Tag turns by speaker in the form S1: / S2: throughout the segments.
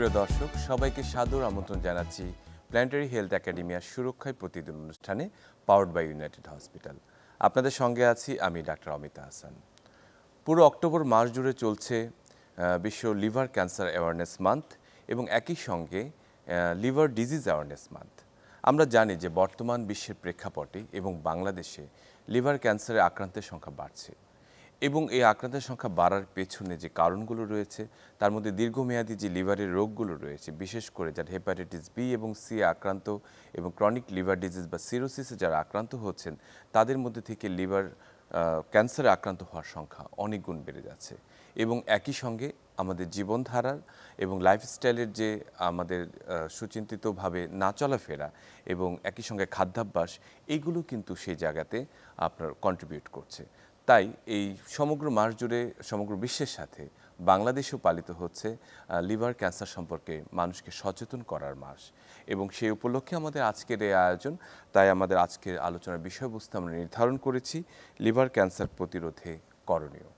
S1: সুপ্রিয় দর্শক, সবাইকে সাদর আমন্ত্রণ জানাচ্ছি প্ল্যানেটারি হেলথ একাডেমিয়ার সুরক্ষায় প্রতিদিন অনুষ্ঠানে পাওয়ার্ড বাই ইউনাইটেড হসপিটাল। আপনাদের সঙ্গে আছি আমি ডাক্তার অমিতা হাসান। পুরো অক্টোবর মাস জুড়ে চলছে বিশ্ব লিভার ক্যান্সার অ্যাওয়ারনেস মান্থ এবং একই সঙ্গে লিভার ডিজিজ অ্যাওয়ারনেস মান্থ। আমরা জানি যে বর্তমান বিশ্বের প্রেক্ষাপটে এবং বাংলাদেশে লিভার ক্যান্সারে আক্রান্তের সংখ্যা বাড়ছে। এবং এই আক্রান্তের সংখ্যা বাড়ার পেছনে যে কারণগুলো রয়েছে, তার মধ্যে দীর্ঘমেয়াদী যে লিভারের রোগগুলো রয়েছে, বিশেষ করে যারা হেপাটাইটিস বি এবং সি আক্রান্ত এবং ক্রনিক লিভার ডিজিজ বা সিরোসিসে যারা আক্রান্ত হচ্ছেন, তাদের মধ্যে থেকে লিভার ক্যান্সারে আক্রান্ত হওয়ার সংখ্যা অনেক গুণ বেড়ে যাচ্ছে। এবং একই সঙ্গে আমাদের জীবনধারার এবং লাইফস্টাইলের যে আমাদের সুচিন্তিতভাবে না চলাফেরা এবং একই সঙ্গে খাদ্যাভ্যাস, এগুলো কিন্তু সেই জায়গাতে আপনার কন্ট্রিবিউট করছে। তাই এই সমগ্র মাস জুড়ে, সমগ্র বিশ্বের সাথে বাংলাদেশেও পালিত হচ্ছে লিভার ক্যান্সার সম্পর্কে মানুষকে সচেতন করার মাস। এবং সেই উপলক্ষে আমাদের আজকের এই আয়োজন, তাই আমাদের আজকের আলোচনার বিষয়বস্তু আমরা নির্ধারণ করেছি, লিভার ক্যান্সার প্রতিরোধে করণীয়।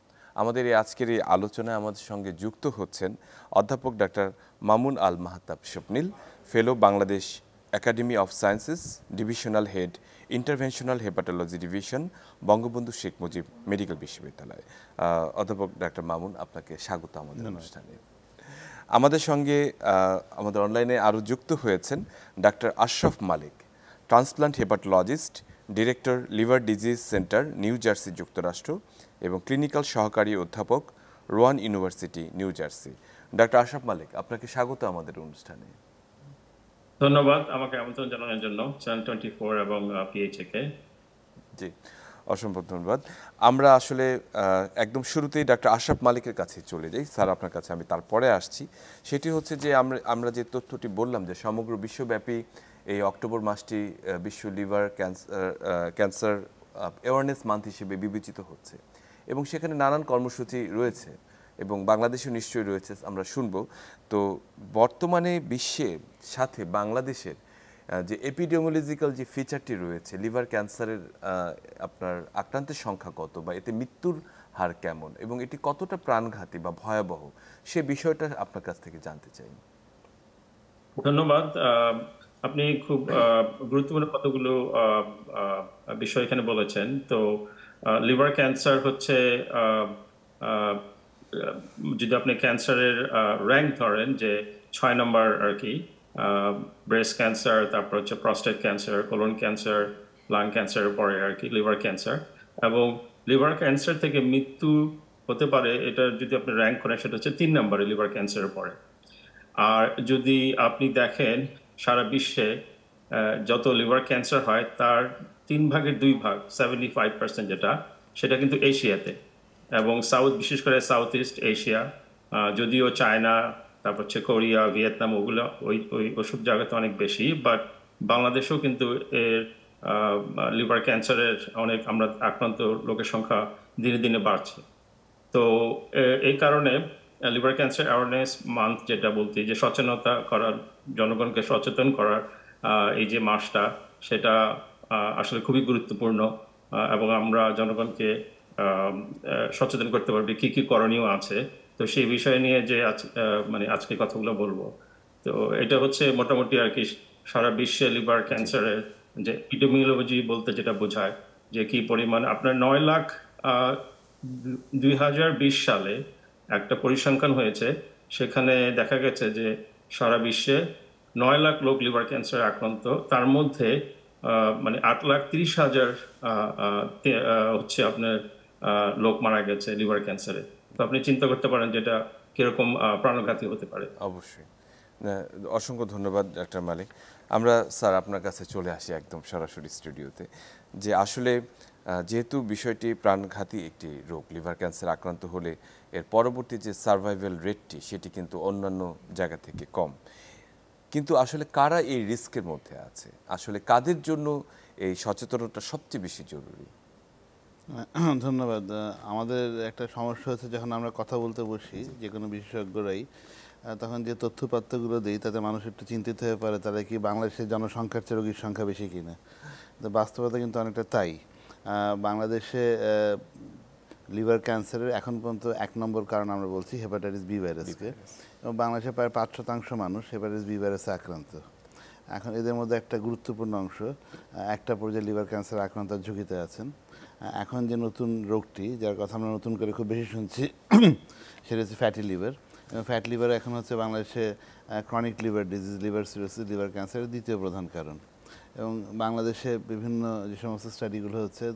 S1: আমাদের এই আজকের এই আলোচনায় আমাদের সঙ্গে যুক্ত হচ্ছেন অধ্যাপক doctor Mamun Al Mahtab Swapnil, fellow Bangladesh academy of sciences divisional head interventional hepatology division Bangabandhu Sheikh Mujib medical বিশ্ববিদ্যালয় অধ্যাপক ডাক্তার মামুন আপনাকে স্বাগত আমাদের অনুষ্ঠানে। আমাদের সঙ্গে আমাদের অনলাইনে আরও যুক্ত হয়েছেন doctor Ashraf Malik transplant hepatologist director liver disease centre New Jersey যুক্তরাষ্ট্র এবং ক্লিনিক্যাল সহকারী অধ্যাপক Rowan University New Jersey doctor Ashraf Malik আপনাকে স্বাগত আমাদের অনুষ্ঠানে।
S2: ধন্যবাদ আমাকে আমন্ত্রণ জানানোর জন্য চ্যানেল টোয়েন্টি ফোর এবং
S1: জি, অসম্ভব ধন্যবাদ। আমরা আসলে একদম শুরুতেই ডাক্তার আশরাফ মালিকের কাছে চলে যাই। স্যার আপনার কাছে আমি তারপরে আসছি। সেটি হচ্ছে যে, আমরা আমরা যে তথ্যটি বললাম যে, সমগ্র বিশ্বব্যাপী এই অক্টোবর মাসটি বিশ্ব liver cancer cancer awareness month হিসেবে বিবেচিত হচ্ছে এবং সেখানে নানান কর্মসূচি রয়েছে। এবং বাংলাদেশেও নিশ্চয়ই রয়েছে, আমরা শুনব। তো বর্তমানে বিশ্বের সাথে বাংলাদেশের যে এপিডিওমোলজিক্যাল যে ফিচারটি রয়েছে লিভার ক্যান্সারের আপনার আক্রান্তের সংখ্যা কত বা এতে মৃত্যুর হার কেমন এবং এটি কতটা প্রাণঘাতী বা ভয়াবহ, সে বিষয়টা আপনার কাছ থেকে জানতে চাই।
S2: ধন্যবাদ। আপনি খুব গুরুত্বপূর্ণ কতগুলো বিষয় এখানে বলেছেন। তো লিভার ক্যান্সার হচ্ছে যদি আপনি ক্যান্সারের র্যাঙ্ক ধরেন যে ছয় নম্বর আর কি ব্রেস্ট ক্যান্সার তারপর হচ্ছে prostate cancer colon cancer lung ক্যান্সারের পরে আর কি লিভার ক্যান্সার এবং লিভার ক্যান্সার থেকে মৃত্যু হতে পারে, এটা যদি আপনি র্যাঙ্ক করেন, সেটা হচ্ছে তিন নম্বরে লিভার ক্যান্সারের পরে। আর যদি আপনি দেখেন সারা বিশ্বে যত লিভার ক্যান্সার হয়, তার তিন ভাগের দুই ভাগ সেভেন্টি ফাইভ পার্সেন্ট যেটা, সেটা কিন্তু এশিয়াতে। এবং সাউথ, বিশেষ করে সাউথ ইস্ট এশিয়া যদিও চায়না, তারপর হচ্ছে কোরিয়া, ভিয়েতনাম, ওগুলো ওই ওই, ওসব জায়গাতে অনেক বেশি বাট বাংলাদেশেও কিন্তু এর লিভার ক্যান্সারের অনেক আমরা আক্রান্ত লোকের সংখ্যা দিনে দিনে বাড়ছে। তো এই কারণে লিভার ক্যান্সার অ্যাওয়ারনেস মান্থ যেটা বলতে, যে সচেতনতা করার, জনগণকে সচেতন করার এই যে মাসটা, সেটা আসলে খুবই গুরুত্বপূর্ণ এবং আমরা জনগণকে সচেতন করতে পারবে কি কি করণীয় আছে। তো সেই বিষয় নিয়ে যে আজ মানে আজকে কথাগুলো বলব। তো এটা হচ্ছে মোটামুটি আর কি সারা বিশ্বে লিভার ক্যান্সারের যে ইপিডেমিওলজি বলতে যেটা বোঝায় যে কি পরিমাণ আপনার নয় লাখ দুই হাজার বিশ সালে একটা পরিসংখ্যান হয়েছে সেখানে দেখা গেছে যে সারা বিশ্বে নয় লাখ লোক লিভার ক্যান্সার আক্রান্ত। তার মধ্যে মানে আট লাখ তিরিশ হাজার হচ্ছে আপনার লোক মারা গেছে, লিভার ক্যান্সারে। তো আপনি চিন্তা করতে পারেন যেটা কীরকম প্রাণঘাতী হতে পারে।
S1: অবশ্যই। অসংখ্য ধন্যবাদ, ডাক্তার মালিক। আমরা, স্যার, আপনার কাছে চলে আসি একদম সরাসরি স্টুডিওতে। যে আসলে যেহেতু বিষয়টি প্রাণঘাতী একটি রোগ, লিভার ক্যান্সার আক্রান্ত হলে এর পরবর্তী যে সার্ভাইভাল রেটটি, সেটি কিন্তু অন্যান্য জায়গা থেকে কম। কিন্তু আসলে কারা এই রিস্কের মধ্যে আছে? আসলে কাদের জন্য এই সচেতনতা সবচেয়ে বেশি জরুরি?
S3: ধন্যবাদ। আমাদের একটা সমস্যা হচ্ছে যখন আমরা কথা বলতে বসি যে কোনো বিশেষজ্ঞরাই তখন যে তথ্যপাত্রগুলো দিই তাতে মানুষ একটু চিন্তিত হয়ে পারে তাহলে কি বাংলাদেশের জনসংখ্যার চেয়ে রোগীর সংখ্যা বেশি কিনা? তো বাস্তবতা কিন্তু অনেকটা তাই। বাংলাদেশে লিভার ক্যান্সারের এখন পর্যন্ত এক নম্বর কারণ আমরা বলছি হেপাটাইটিস বি ভাইরাসকে। এবং বাংলাদেশে প্রায় পাঁচ শতাংশ মানুষ হেপাটাইটিস বি ভাইরাসে আক্রান্ত। এখন এদের মধ্যে একটা গুরুত্বপূর্ণ অংশ একটা পর্যায়ে লিভার ক্যান্সার আক্রান্তার ঝুঁকিতে আছেন। এখন যে নতুন রোগটি, যার কথা আমরা নতুন করে খুব বেশি শুনছি, সেটা হচ্ছে ফ্যাটি লিভার ফ্যাট লিভার এখন হচ্ছে বাংলাদেশে chronic liver disease liver cirrhosis liver ক্যান্সারের দ্বিতীয় প্রধান কারণ। এবং বাংলাদেশে বিভিন্ন যে সমস্ত স্টাডিগুলো হচ্ছে,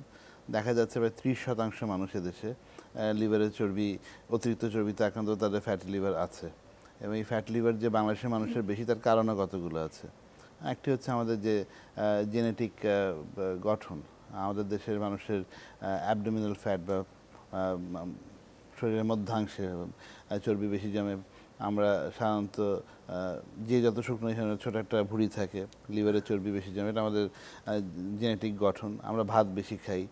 S3: দেখা যাচ্ছে প্রায় ত্রিশ শতাংশ মানুষ এদেশে লিভারের চর্বি, অতিরিক্ত চর্বিতে আক্রান্ত তাদের ফ্যাটি লিভার আছে। এবং এই ফ্যাট লিভার যে বাংলাদেশের মানুষের বেশি, তার কারণও কতগুলো আছে। একটি হচ্ছে আমাদের যে জেনেটিক গঠন। আমাদের দেশের মানুষের অ্যাবডোমিনাল ফ্যাট বা শরীরের মধ্যাংশে চর্বি বেশি জমে, আমরা সাধারণত যে যত শুকনো সেখানে ছোটো একটা ভুঁড়ি থাকে লিভারের চর্বি বেশি জমে, এটা আমাদের জেনেটিক গঠন, আমরা ভাত বেশি খাই।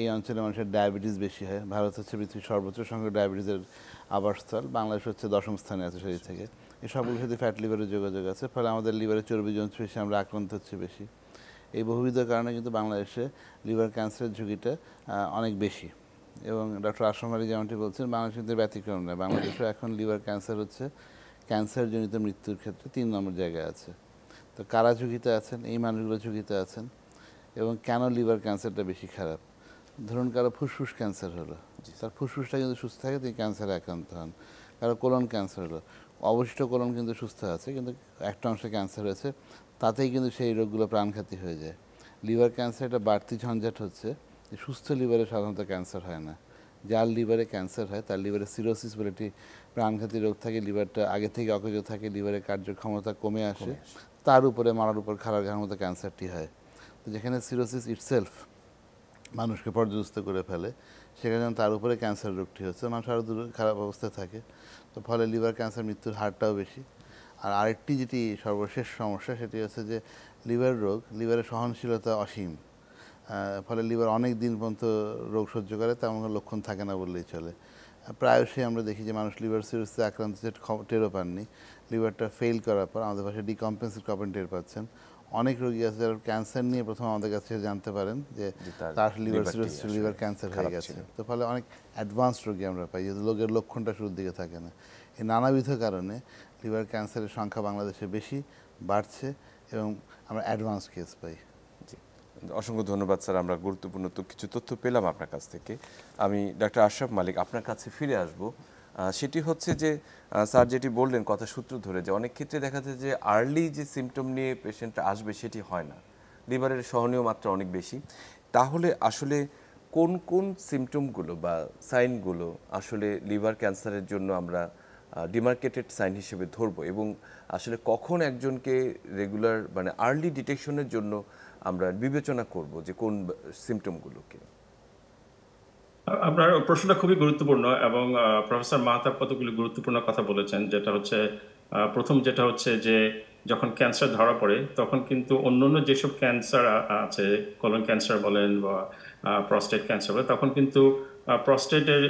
S3: এই অঞ্চলে মানুষের ডায়াবেটিস বেশি হয়। ভারত হচ্ছে পৃথিবীর সর্বোচ্চ সংখ্যক ডায়াবেটিসের আবাসস্থল। বাংলাদেশ হচ্ছে দশম স্থানে আছে শরীর থেকে। এই সবগুলোর সাথে ফ্যাট লিভারের যোগাযোগ আছে। ফলে আমাদের লিভারের চর্বি যন্ত্র বেশি, আমরা আক্রান্ত হচ্ছে বেশি। এই বহুবিধ কারণে কিন্তু বাংলাদেশে লিভার ক্যান্সারের ঝুঁকিটা অনেক বেশি। এবং ডক্টর আশরাফ আলী যেমনটি বলছেন বাংলাদেশ কিন্তু ব্যতিক্রম নয়। বাংলাদেশে এখন লিভার ক্যান্সার হচ্ছে ক্যান্সারজনিত মৃত্যুর ক্ষেত্রে তিন নম্বর জায়গায় আছে। তো কারা ঝুঁকিতে আছেন? এই মানুষগুলো ঝুঁকিতে আছেন। এবং কেন লিভার ক্যান্সারটা বেশি খারাপ? ধরুন কারও ফুসফুস ক্যান্সার হলো। তার ফুসফুসটা কিন্তু সুস্থ থাকে তিনি ক্যান্সারে আক্রান্ত হন। কারও কোলন ক্যান্সার হলো। অবশিষ্ট কোলন কিন্তু সুস্থ আছে কিন্তু একটা অংশে ক্যান্সার হয়েছে। তাতেই কিন্তু সেই রোগগুলো প্রাণঘাতী হয়ে যায়। লিভার ক্যান্সার একটা বাড়তি ঝঞ্ঝাট হচ্ছে। যে সুস্থ লিভারে সাধারণত ক্যান্সার হয় না। যার লিভারে ক্যান্সার হয় তার লিভারে সিরোসিস বলে একটি প্রাণঘাতী রোগ থাকে লিভারটা আগে থেকে অকেজ থাকে লিভারের কার্যক্ষমতা কমে আসে। তার উপরে মারার উপর খারাপ ঘাড়ের মতো ক্যান্সারটি হয়। তো যেখানে সিরোসিস ইটসেলফ মানুষকে পর্যদস্ত করে ফেলে সেখানে তার উপরে ক্যান্সার রোগটি হচ্ছে মানুষ আরও দূর খারাপ অবস্থায় থাকে। তো ফলে লিভার ক্যান্সার মৃত্যুর হারটাও বেশি। আর আরেকটি যেটি সর্বশেষ সমস্যা সেটি হচ্ছে যে লিভার রোগ লিভারের সহনশীলতা অসীম। ফলে লিভার অনেক দিন পর্যন্ত রোগ সহ্য করে তেমন কোনো লক্ষণ থাকে না বললেই চলে। প্রায়শই আমরা দেখি যে মানুষ লিভার সিরোসিসে আক্রান্ত হচ্ছে, টেরও পাননি। লিভারটা ফেল করার পর আমাদের পাশে ডিকম্পেন্সেট কপেন টের পাচ্ছেন। অনেক রোগী আছে যারা ক্যান্সার নিয়ে প্রথম আমাদের কাছে জানতে পারেন যে
S1: যে তার
S3: লিভার সিরোসিস লিভার ক্যান্সার হয়ে গেছে। তো ফলে অনেক অ্যাডভান্স রোগী আমরা পাই যেহেতু লোকের লক্ষণটা শুরুর দিকে থাকে না। এই নানাবিধ কারণে লিভার ক্যান্সারের সংখ্যা বাংলাদেশে বেশি, বাড়ছে এবং আমরা অ্যাডভান্স কেস পাই।
S1: অসংখ্য ধন্যবাদ স্যার, আমরা গুরুত্বপূর্ণ তো কিছু তথ্য পেলাম আপনার কাছ থেকে। আমি ডাক্তার আশরাফ মালিক আপনার কাছে ফিরে আসব। সেটি হচ্ছে যে স্যার যেটি বললেন কথা সূত্র ধরে যে, অনেক ক্ষেত্রে দেখা যায় যে আর্লি যে সিমটম নিয়ে পেশেন্টটা আসবে সেটি হয় না। লিভারের সহনীয় মাত্রা অনেক বেশি। তাহলে আসলে কোন কোন সিমটমগুলো বা সাইনগুলো আসলে লিভার ক্যান্সারের জন্য আমরা ডিমার্কেটেড সাইন হিসেবে ধরবো এবং আসলে কখন একজনকে রেগুলার মানে আর্লি ডিটেকশনের জন্য আমরা বিবেচনা করব যে কোন সিমটমগুলোকে
S2: আপনার প্রশ্নটা খুবই গুরুত্বপূর্ণ এবং প্রফেসর মাহতাব কতগুলি গুরুত্বপূর্ণ কথা বলেছেন, যেটা হচ্ছে প্রথম যেটা হচ্ছে যে যখন ক্যান্সার ধরা পড়ে তখন কিন্তু অন্যান্য যেসব ক্যান্সার আছে কলন ক্যান্সার বলেন বা প্রস্টেট ক্যান্সার বলেন, তখন কিন্তু প্রস্টেটের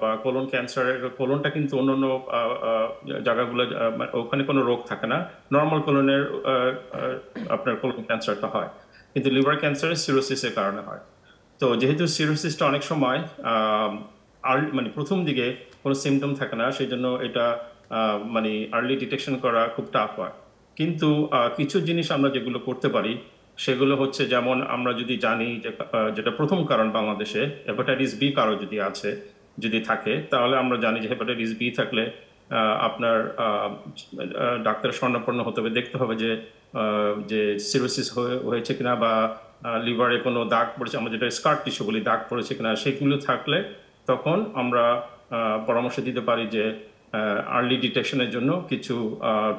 S2: বা কোলন ক্যান্সারের কোলনটা কিন্তু অন্য আহ, জায়গাগুলো মানে ওখানে কোনো রোগ থাকে না। নর্মাল কোলনের আপনার কোলন ক্যান্সারটা হয়। কিন্তু লিভার ক্যান্সারের সিরোসিসের কারণে হয়। তো যেহেতু সিরোসিসটা অনেক সময় আর্লি মানে প্রথম দিকে কোনো সিমটম থাকে না সেই জন্য এটা মানে আর্লি ডিটেকশন করা খুব টাফ হয়। কিন্তু কিছু জিনিস আমরা যেগুলো করতে পারি সেগুলো হচ্ছে যেমন আমরা যদি জানি যেটা প্রথম কারণ বাংলাদেশে হেপাটাইটিস বি কারও যদি আছে, যদি থাকে, তাহলে আমরা জানি যে হেপাটাইটিস বি থাকলে আপনার ডাক্তার স্বর্ণাপন্ন হতে হবে, দেখতে হবে যে যে সিরোসিস হয়েছে কিনা বা লিভারে কোনো দাগ পড়েছে। আমরা যেটা স্কার টিস্যু বলি, দাগ পড়েছে কিনা, সেগুলো থাকলে তখন আমরা পরামর্শ দিতে পারি যে আর্লি ডিটেকশনের জন্য কিছু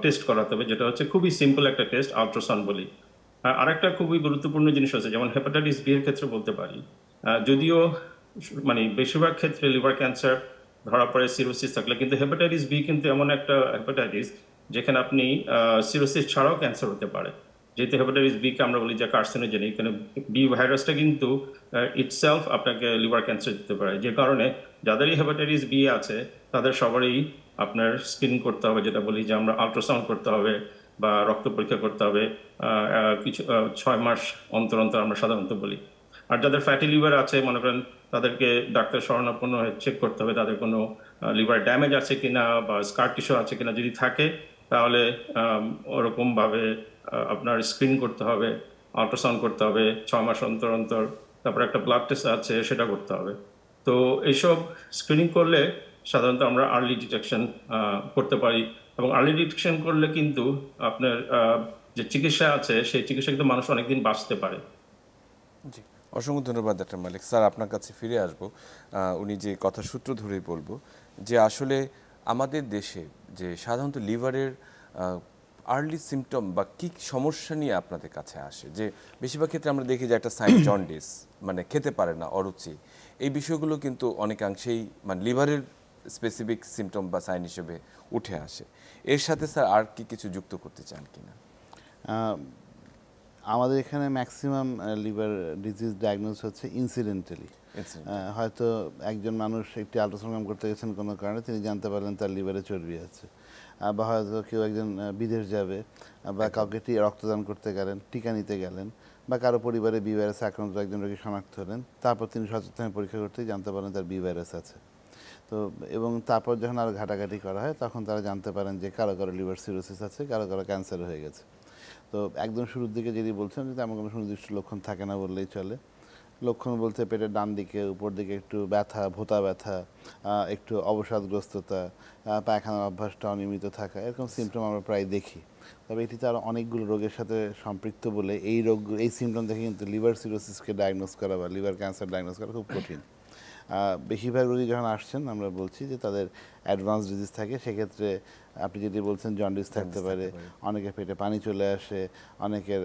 S2: টেস্ট করাতে হবে, যেটা হচ্ছে খুবই সিম্পল একটা টেস্ট আলট্রাসাউন্ড বলি। আরেকটা খুবই গুরুত্বপূর্ণ জিনিস আছে যেমন হেপাটাইটিস বি এর ক্ষেত্রে বলতে পারি যদিও মানে বেশিরভাগ ক্ষেত্রে লিভার ক্যান্সার ধরা পড়ে সিরোসিস থাকলে, কিন্তু হেপাটাইটিস বি কিন্তু এমন একটা হেপাটাইটিস যেখানে আপনি সিরোসিস ছাড়াও ক্যান্সার হতে পারে। যেহেতু হেপাটাইটিস বি কে আমরা বলি যে কার্সিনোজেনিক এখানে বি ভাইরাসটা কিন্তু ইটসেলফ আপনাকে লিভার ক্যান্সার দিতে পারে। যে কারণে যাদেরই হেপাটাইটিস বি আছে, তাদের সবারই আপনার স্ক্রিনিং করতে হবে, যেটা বলি যে আমরা আলট্রাসাউন্ড করতে হবে বা রক্ত পরীক্ষা করতে হবে কিছু ছয় মাস অন্তর অন্তর আমরা সাধারণত বলি। আর যাদের ফ্যাটি লিভার আছে, মনে করেন তাদেরকে ডাক্তার শরণাপন্ন হয়ে চেক করতে হবে, তাদের কোনো লিভার ড্যামেজ আছে কিনা বা স্কার টিস্যু আছে কিনা যদি থাকে, তাহলে ওরকমভাবে আপনার স্ক্রিন করতে হবে আল্ট্রাসাউন্ড করতে হবে, ছয় মাস অন্তর অন্তর, তারপর একটা ব্লাড টেস্ট আছে, সেটা করতে হবে। তো এইসব স্ক্রিনিং করলে সাধারণত আমরা আর্লি ডিটেকশন করতে পারি। এবং আর্লি ডিটেকশন করলে কিন্তু আপনার যে চিকিৎসা আছে সেই চিকিৎসা কিন্তু মানুষ অনেকদিন বাঁচতে পারে।
S1: জি অসংখ্য ধন্যবাদ ডাক্তার মালিক। স্যার আপনার কাছে ফিরে আসব। উনি যে কথা সূত্র ধরেই বলব যে আসলে আমাদের দেশে যে সাধারণত লিভারের আর্লি সিমটম বা কী সমস্যা নিয়ে আপনাদের কাছে আসে যে বেশিরভাগ ক্ষেত্রে আমরা দেখি যে একটা সাইন জন্ডিস মানে খেতে পারে না অরুচি এই বিষয়গুলো কিন্তু অনেকাংশেই মানে লিভারের স্পেসিফিক সিমটম বা সাইন হিসেবে উঠে আসে। এর সাথে স্যার আর কি কিছু যুক্ত করতে চান কিনা?
S3: আমাদের এখানে ম্যাক্সিমাম লিভার ডিজিজ ডায়াগনোস হচ্ছে ইনসিডেন্টালি হয়তো একজন মানুষ একটি আল্ট্রাসাউন্ড করতে গেছেন কোনো কারণে তিনি জানতে পারলেন তার লিভারে চর্বি আছে। বা হয়তো কেউ একজন বিদেশ যাবে বা কাউকে রক্তদান করতে গেলেন টিকা নিতে গেলেন বা কারও পরিবারে বি ভাইরাস আক্রান্ত একজন রোগী শনাক্ত হলেন তারপর তিনি সচেতন পরীক্ষা করতেই জানতে পারলেন তার বি ভাইরাস আছে। তো এবং তারপর যখন আর ঘাটাঘাটি করা হয়, তখন তারা জানতে পারেন যে কারও কারও লিভার সিরোসিস আছে, কারও কারও ক্যান্সার হয়ে গেছে। তো একদম শুরুর দিকে যদি বলছেন যে তেমন কোনো সুনির্দিষ্ট লক্ষণ থাকে না বললেই চলে। লক্ষণ বলতে পেটের ডান দিকে, উপর দিকে একটু ব্যথা, ভোতা ব্যথা একটু অবসাদগ্রস্ততা পায়খানার অভ্যাসটা অনিয়মিত থাকা, এরকম সিমটম আমরা প্রায় দেখি। তবে এটি তার অনেকগুলো রোগের সাথে সম্পৃক্ত বলে এই রোগ, এই সিমটম দেখে কিন্তু লিভার সিরোসিসকে ডায়াগনোস করা বা লিভার ক্যান্সার ডায়াগনোস করা খুব কঠিন। বেশিরভাগ রোগী যখন আসছেন আমরা বলছি যে তাদের অ্যাডভান্স ডিজিজ থাকে সেক্ষেত্রে আপনি যদি বলছেন জন্ডিস থাকতে পারে অনেকের পেটে পানি চলে আসে অনেকের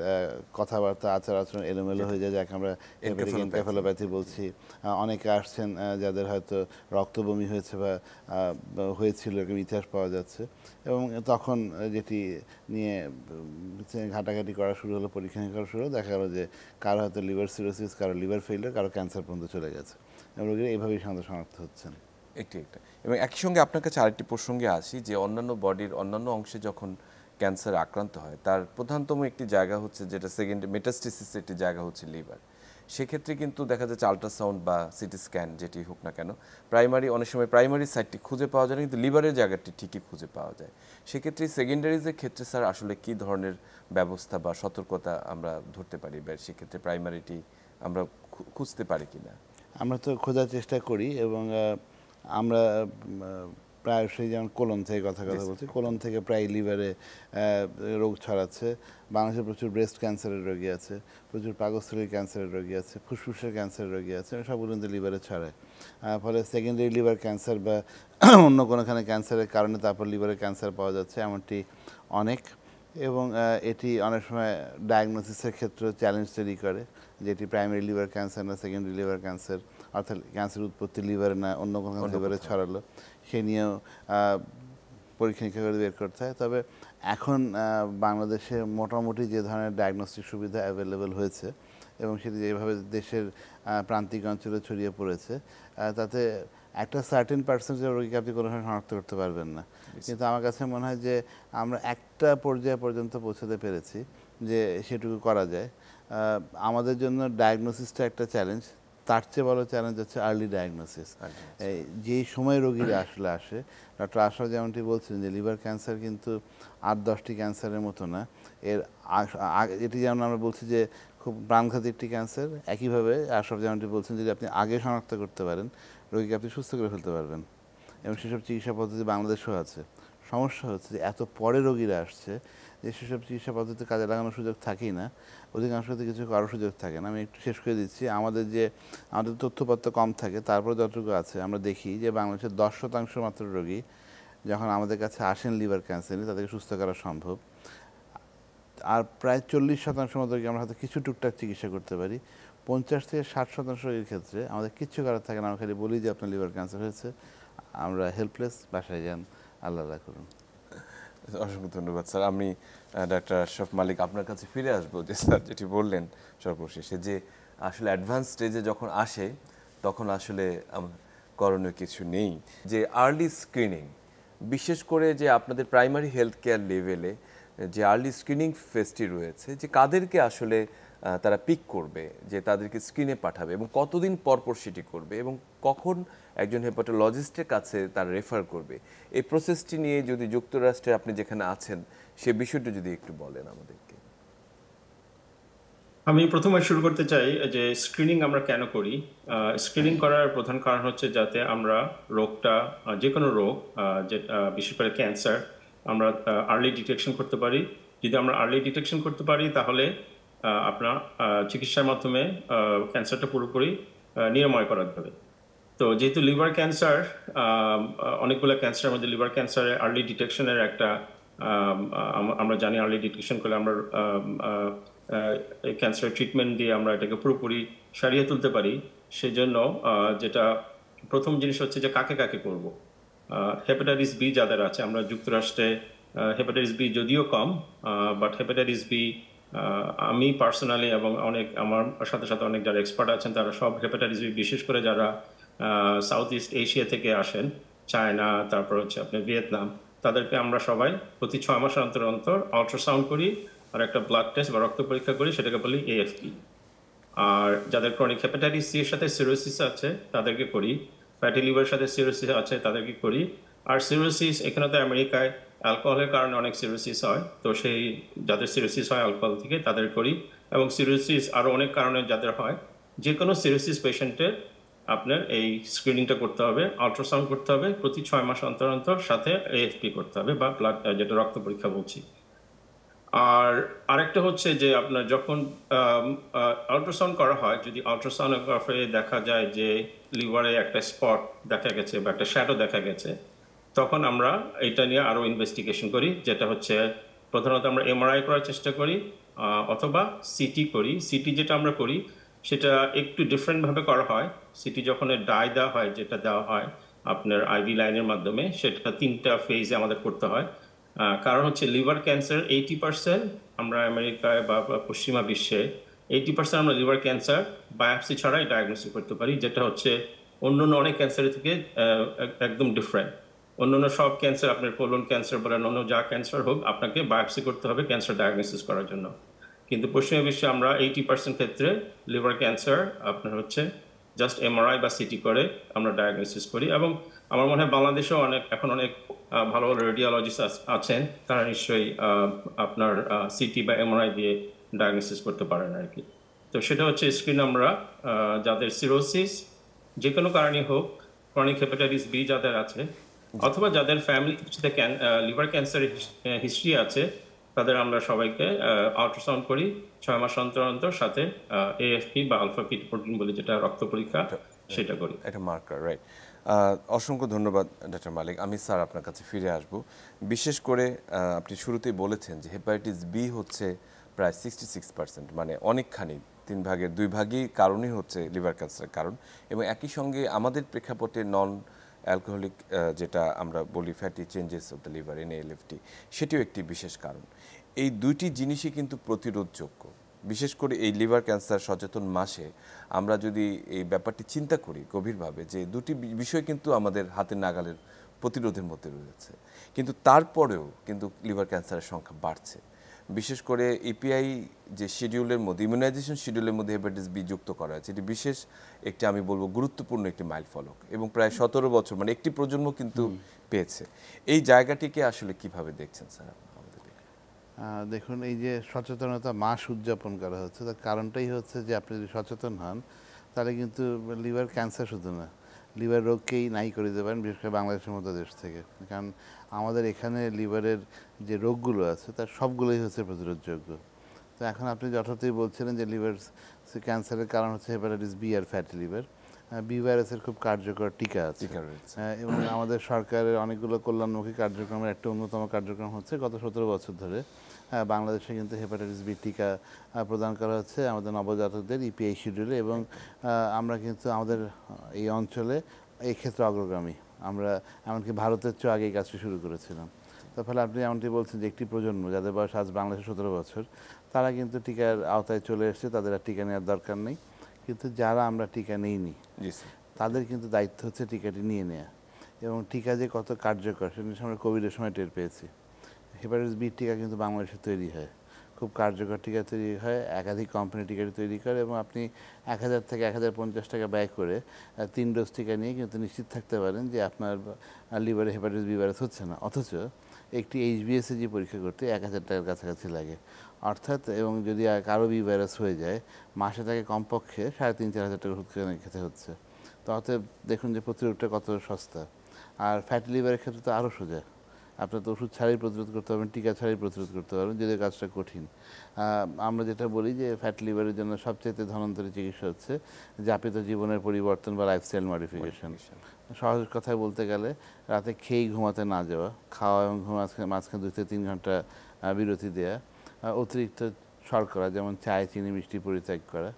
S3: কথাবার্তা আচার আচরণ এলোমেলো হয়ে যায় যাকে আমরা এনকেফেলোপ্যাথি বলছি। অনেকে আসছেন যাদের হয়তো রক্তবমি হয়েছে বা হয়েছিল এরকম ইতিহাস পাওয়া যাচ্ছে। এবং তখন যেটি নিয়ে ঘাটাঘাটি করা শুরু হলো পরীক্ষা করা শুরু হলো দেখা গেলো যে কারও হয়তো লিভার সিরোসিস কারও লিভার ফেইলিয়ার কারও ক্যান্সার পর্যন্ত চলে গেছে। রোগীরা এইভাবেই সাধারণত শনাক্ত হচ্ছেন।
S1: একটি, একটা। এবং একই সঙ্গে আপনার কাছে আরেকটি প্রসঙ্গে আসি যে অন্যান্য বডির অন্যান্য অংশে যখন ক্যান্সার আক্রান্ত হয়, তার প্রধানতম একটি জায়গা হচ্ছে যেটা সেকেন্ড মেটাস্টিসিস একটি জায়গা হচ্ছে লিভার সেক্ষেত্রে কিন্তু দেখা যাচ্ছে আলট্রাসাউন্ড বা সিটি স্ক্যান যেটি হোক না কেন প্রাইমারি অনেক সময় প্রাইমারি সাইটটি খুঁজে পাওয়া যায় না, কিন্তু লিভারের জায়গাটি ঠিকই খুঁজে পাওয়া যায়। সেক্ষেত্রে সেকেন্ডারিজের ক্ষেত্রে স্যার আসলে কি ধরনের ব্যবস্থা বা সতর্কতা আমরা ধরতে পারি বা সেক্ষেত্রে প্রাইমারিটি আমরা খুঁজতে পারি কিনা?
S3: আমরা তো খোঁজার চেষ্টা করি এবং আমরা প্রায়শই যেমন কোলন থেকে কথা কথা বলছি কোলন থেকে প্রায় লিভারে রোগ ছড়াচ্ছে। বাংলাদেশে প্রচুর ব্রেস্ট ক্যান্সারের রোগী আছে প্রচুর পাকস্থলীর ক্যান্সারের রোগী আছে ফুসফুসের ক্যান্সারের রোগী আছে সবগুলো কিন্তু লিভারে ছড়ায়। ফলে সেকেন্ডারি লিভার ক্যান্সার বা অন্য কোনোখানে ক্যান্সারের কারণে তারপর লিভারে ক্যান্সার পাওয়া যাচ্ছে এমনটি অনেক। এবং এটি অনেক সময় ডায়াগনোসিসের ক্ষেত্রে চ্যালেঞ্জ তৈরি করে যেটি প্রাইমারি লিভার ক্যান্সার না সেকেন্ডারি লিভার ক্যান্সার অর্থাৎ ক্যান্সার উৎপত্তি লিভারে না অন্য কোনো লিভারে ছড়ালো সে নিয়েও পরীক্ষা নিরীক্ষা করে বের করতে হয়। তবে এখন বাংলাদেশে মোটামুটি যে ধরনের ডায়াগনস্টিক সুবিধা অ্যাভেলেবেল হয়েছে এবং সেটি যেভাবে দেশের প্রান্তিক অঞ্চলে ছড়িয়ে পড়েছে তাতে একটা সার্টেন পার্সেন্টেজ রোগীকে আপনি কোনোভাবে শনাক্ত করতে পারবেন না। কিন্তু আমার কাছে মনে হয় যে আমরা একটা পর্যায় পর্যন্ত পৌঁছাতে পেরেছি যে সেটুকু করা যায়। আমাদের জন্য ডায়াগনোসিসটা একটা চ্যালেঞ্জ তার চেয়ে বড় চ্যালেঞ্জ হচ্ছে আর্লি ডায়াগনোসিস যেই সময় রোগীরা আসলে আসে ডক্টর আশরাফ যেমনটি বলছেন যে লিভার ক্যান্সার কিন্তু আট দশটি ক্যান্সারের মতো না। এর এটি যেমন আমরা বলছি যে খুব প্রাণঘাতী একটি ক্যান্সার একইভাবে আশরাফ যেমনটি বলছেন যদি আপনি আগে শনাক্ত করতে পারেন রোগীকে আপনি সুস্থ করে ফেলতে পারবেন। এবং সেসব চিকিৎসা পদ্ধতি বাংলাদেশেও আছে। সমস্যা হচ্ছে যে এত পরে রোগীরা আসছে যে সেসব চিকিৎসা পদ্ধতি কাজে লাগানোর সুযোগ থাকেই না। অধিকাংশ কিছু কারও সুযোগ থাকে না। আমি একটু শেষ করে দিচ্ছি। আমাদের যে, আমাদের তথ্যপত্র কম থাকে, তারপর যতটুকু আছে, আমরা দেখি যে বাংলাদেশের দশ শতাংশ মাত্র রোগী যখন আমাদের কাছে আসেন লিভার ক্যান্সার তাদেরকে সুস্থ করা সম্ভব। আর প্রায় চল্লিশ শতাংশ মতো আমরা হয়তো কিছু টুকটাক চিকিৎসা করতে পারি। পঞ্চাশ থেকে ষাট শতাংশ রোগীর ক্ষেত্রে আমাদের কিচ্ছু করার থাকে না। আমরা খালি বলি যে আপনার লিভার ক্যান্সার হয়েছে, আমরা হেল্পলেস বাসায় যান আল্লাহ করুন।
S1: অসংখ্য ধন্যবাদ, স্যার। আমি ডাক্তার আশরাফ মালিক আপনার কাছে ফিরে আসব যে, স্যার, যেটি বললেন সর্বশেষে যে, আসলে অ্যাডভান্স স্টেজে যখন আসে, তখন আসলে করণীয় কিছু নেই। যে আর্লি স্ক্রিনিং বিশেষ করে যে, আপনাদের প্রাইমারি হেলথ কেয়ার লেভেলে যে আর্লি স্ক্রিনিং ফেসটি রয়েছে, যে, কাদেরকে আসলে তারা পিক করবে যে তাদেরকে স্ক্রিনে পাঠাবে এবং কতদিন পর পর সেটি করবে এবং কখন একজন হেপাটোলজিস্টের কাছে তার রেফার করবে। এই প্রসেসটি নিয়ে যদি যুক্তরাষ্ট্রে আপনি যেখানে আছেন সে বিষয়টি যদি একটু বলেন আমাদেরকে।
S2: আমি প্রথমে শুরু করতে চাই যে স্ক্রিনিং আমরা কেন করি? স্ক্রিনিং করার প্রধান কারণ হচ্ছে যাতে আমরা রোগটা যে কোনো রোগ যে বিশেষ করে ক্যান্সার আমরা আর্লি ডিটেকশন করতে পারি। যদি আমরা আর্লি ডিটেকশন করতে পারি তাহলে আপনার চিকিৎসার মাধ্যমে ক্যান্সারটা পুরোপুরি নিরাময় করা যাবে। তো যেহেতু লিভার ক্যান্সার অনেকগুলো ক্যান্সারের মধ্যে লিভার ক্যান্সারের আর্লি ডিটেকশনের একটা আম, আম- আমরা জানি আর্লি ডিটেকশন করলে আমরা ক্যান্সার ট্রিটমেন্ট দিয়ে আমরা এটাকে পুরোপুরি সারিয়ে তুলতে পারি। সেজন্য যেটা প্রথম জিনিস হচ্ছে যে কাকে কাকে করব? হেপাটাইটিস বি যাদের আছে আমরা যুক্তরাষ্ট্রে হেপাটাইটিস বি যদিও কম বাট হেপাটাইটিস বি আমি পার্সোনালি এবং অনেক আমার সাথে সাথে অনেক যারা এক্সপার্ট আছেন, তারা সব হেপাটাইটিস বি বিশেষ করে যারা সাউথ ইস্ট এশিয়া থেকে আসেন চায়না তারপর হচ্ছে আপনার ভিয়েতনাম তাদেরকে আমরা সবাই প্রতি ছয় মাস অন্তর অন্তর আল্ট্রাসাউন্ড করি আর একটা ব্লাড টেস্ট বা রক্ত পরীক্ষা করি, সেটাকে বলি এএফপি আর যাদের ক্রনিক হেপাটাইটিস সি এর সাথে সিরোসিস আছে, তাদেরকে করি ফ্যাটি লিভারের সাথে সিরোসিস আছে, তাদেরকে করি। আর সিরোসিস এখানে তো আমেরিকায় অ্যালকোহলের কারণে অনেক সিরোসিস হয়। তো সেই যাদের সিরোসিস হয় অ্যালকোহল থেকে তাদের করি এবং সিরোসিস আরও অনেক কারণে যাদের হয় যে কোনো সিরোসিস পেশেন্টের আপনার এই স্ক্রিনিংটা করতে হবে আল্ট্রাসাউন্ড করতে হবে, প্রতি ছয় মাস অন্তর অন্তর সাথে এএফপি করতে হবে বা ব্লাড যেটা রক্ত পরীক্ষা বলছি। আর আরেকটা হচ্ছে যে আপনার যখন আল্ট্রাসাউন্ড করা হয়, যদি আল্ট্রাসাউনোগ্রাফে দেখা যায় যে লিভারে একটা স্পট দেখা গেছে বা একটা শ্যাডো দেখা গেছে তখন আমরা এটা নিয়ে আরও ইনভেস্টিগেশন করি, যেটা হচ্ছে প্রধানত আমরা এমআরআই করার চেষ্টা করি অথবা সিটি করি। সিটি যেটা আমরা করি, সেটা একটু ডিফারেন্টভাবে করা হয়। সিটি যখন ডাই দেওয়া হয়, যেটা দেওয়া হয় আপনার আইভি লাইনের মাধ্যমে, সেটা তিনটা ফেজে আমাদের করতে হয়। কারণ হচ্ছে লিভার ক্যান্সার এইটি পার্সেন্ট আমরা আমেরিকায় বা পশ্চিমা বিশ্বে এইটি পার্সেন্ট আমরা লিভার ক্যান্সার, বায়োপসি ছাড়াই ডায়াগনোসিস করতে পারি, যেটা হচ্ছে অন্য অন্য অনেক ক্যান্সারের থেকে একদম ডিফারেন্ট অন্যান্য সব ক্যান্সার আপনার কোলন ক্যান্সার বলেন, অন্য যা ক্যান্সার হোক, আপনাকে বায়োপসি করতে হবে ক্যান্সার ডায়াগনোসিস করার জন্য। কিন্তু পশ্চিমা বিশ্বে আমরা এইটি পার্সেন্ট ক্ষেত্রে লিভার ক্যান্সার আপনার হচ্ছে জাস্ট এমআরআই বা সিটি করে আমরা ডায়াগনোসিস করি। এবং আমার মনে হয় বাংলাদেশেও অনেক, এখন অনেক ভালো ভালো রেডিওলজিস্ট আছেন। তারা নিশ্চয়ই আপনার সিটি বা এমআরআই দিয়ে ডায়াগনোসিস করতে পারেন আর কি। তো সেটা হচ্ছে স্ক্রিন আমরা যাদের সিরোসিস যে কোনো কারণে হোক ক্রনিক হেপাটাইটিস বি যাদের আছে অথবা যাদের ফ্যামিলি লিভার ক্যান্সারের হিস্ট্রি আছে তাদের আমরা সবাইকে আল্ট্রাসাউন্ড করি ছয় মাস অন্তর অন্তর সাথে এএফপি বা আলফা পিট প্রোটিন বলে যেটা রক্ত পরীক্ষা সেটা করি।
S1: এটা মার্কার রাইট অসংখ্য ধন্যবাদ ডক্টর মালিক। আমি স্যার আপনার কাছে ফিরে আসব। বিশেষ করে আপনি শুরুতেই বলেছেন যে হেপাটাইটিস বি হচ্ছে প্রায় সিক্সটি সিক্স পার্সেন্ট মানে অনেকখানি তিন ভাগের দুই ভাগই কারণই হচ্ছে লিভার ক্যান্সারের কারণ। এবং একই সঙ্গে আমাদের প্রেক্ষাপটে নন অ্যালকোহলিক যেটা আমরা বলি fatty changes of the liver N LFT সেটিও একটি বিশেষ কারণ। এই দুইটি জিনিসই কিন্তু প্রতিরোধযোগ্য। বিশেষ করে এই লিভার ক্যান্সার সচেতন মাসে আমরা যদি এই ব্যাপারটি চিন্তা করি গভীরভাবে যে দুটি বিষয় কিন্তু আমাদের হাতের নাগালের প্রতিরোধের মধ্যে রয়েছে। কিন্তু তারপরেও কিন্তু লিভার ক্যান্সারের সংখ্যা বাড়ছে। বিশেষ করে ইপিআই যে শিডিউলের মধ্যে ইমিউনাইজেশন শিডিউলের মধ্যে হেপাটাইটিস বি যুক্ত করা হয়েছে এটি বিশেষ একটি আমি বলব গুরুত্বপূর্ণ একটি মাইল ফলক এবং প্রায় সতেরো বছর মানে একটি প্রজন্ম কিন্তু পেয়েছে। এই জায়গাটিকে আসলে কীভাবে দেখছেন স্যার আমাদের
S3: দেখুন এই যে সচেতনতা মাস উদযাপন করা হচ্ছে তার কারণটাই হচ্ছে যে আপনি যদি সচেতন হন তাহলে কিন্তু লিভার ক্যান্সার শুধু না লিভার রোগকেই নাই করে দিতে পারেন, বিশেষ করে বাংলাদেশের মতো দেশ থেকে। কারণ আমাদের এখানে লিভারের যে রোগগুলো আছে, তার সবগুলোই হচ্ছে প্রতিরোধযোগ্য। তো এখন আপনি যথার্থই বলছিলেন যে লিভার ক্যান্সারের কারণ হচ্ছে হেপাটাইটিস বি আর ফ্যাটি লিভার। বি ভাইরাসের খুব কার্যকর টিকা আছে। হ্যাঁ, এবং আমাদের সরকারের অনেকগুলো কল্যাণমুখী কার্যক্রমের একটা অন্যতম কার্যক্রম হচ্ছে গত সতেরো বছর ধরে। হ্যাঁ, বাংলাদেশে কিন্তু হেপাটাইটিস বি টিকা প্রদান করা হচ্ছে আমাদের নবজাতকদের ইপিআই শিডিউলে এবং আমরা কিন্তু আমাদের এই অঞ্চলে এই ক্ষেত্রে অগ্রগামী। আমরা এমনকি ভারতের চেয়েও আগে কাজটি শুরু করেছিলাম। তার ফলে আপনি এমনটি বলছেন যে একটি প্রজন্ম যাদের বয়স আজ বাংলাদেশে সতেরো বছর তারা কিন্তু টিকার আওতায় চলে এসেছে তাদের আর টিকা নেওয়ার দরকার নেই। কিন্তু যারা আমরা টিকা নেইনি তাদের কিন্তু দায়িত্ব হচ্ছে টিকাটি নিয়ে নেওয়া এবং টিকা যে কত কার্যকর সেটা আমরা কোভিডের সময় টের পেয়েছি। হেপাটাইটিস বি টিকা কিন্তু বাংলাদেশে তৈরি হয়। খুব কার্যকর টিকা তৈরি হয় একাধিক কোম্পানি টিকাটি তৈরি করে এবং আপনি এক হাজার থেকে এক হাজার পঞ্চাশ টাকা ব্যয় করে তিন ডোজ টিকা নিয়ে কিন্তু নিশ্চিত থাকতে পারেন যে আপনার লিভারে হেপাটাইটিস বি ভাইরাস হচ্ছে না। অথচ একটি এইচবিএসএ যে পরীক্ষা করতে এক হাজার টাকার কাছাকাছি লাগে। অর্থাৎ এবং যদি কারও বি ভাইরাস হয়ে যায় মাসে তাকে কমপক্ষে সাড়ে তিন চার হাজার টাকা ওষুধ কিনে খেতে হচ্ছে। তো অতএব দেখুন যে প্রতিরোধটা কত সস্তা। আর ফ্যাটি লিভারের ক্ষেত্রে তো আরও সোজা। আপনার তো ওষুধ ছাড়াই প্রতিরোধ করতে পারবেন টিকা ছাড়াই প্রতিরোধ করতে পারবেন যদিও কাজটা কঠিন। আমরা যেটা বলি যে ফ্যাট লিভারের জন্য সবচেয়ে ধনন্তরী চিকিৎসা হচ্ছে যাপিত জীবনের পরিবর্তন বা লাইফস্টাইল মডিফিকেশন সহজ কথায় বলতে গেলে রাতে খেয়েই ঘুমাতে না যাওয়া খাওয়া এবং ঘুম মাঝখানে দুই থেকে তিন ঘণ্টা বিরতি দেওয়া অতিরিক্ত শর্করা যেমন চায় চিনি মিষ্টি পরিত্যাগ করা।